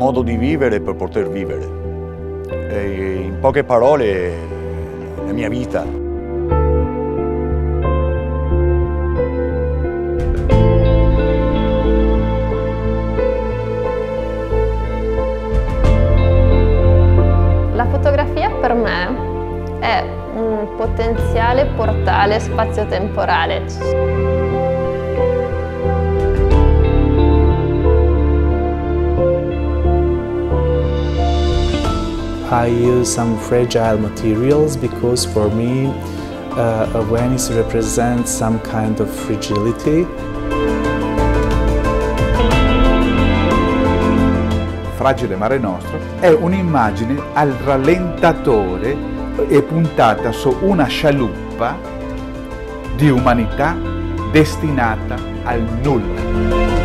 modo di vivere per poter vivere. E in poche parole, la mia vita. La fotografia per me è un potenziale portale spazio-temporale. I use some fragile materials because for me uh, Venice represents some kind of fragility. Fragile Mare Nostro è un'immagine al rallentatore e puntata su una scialuppa di umanità destinata al nulla.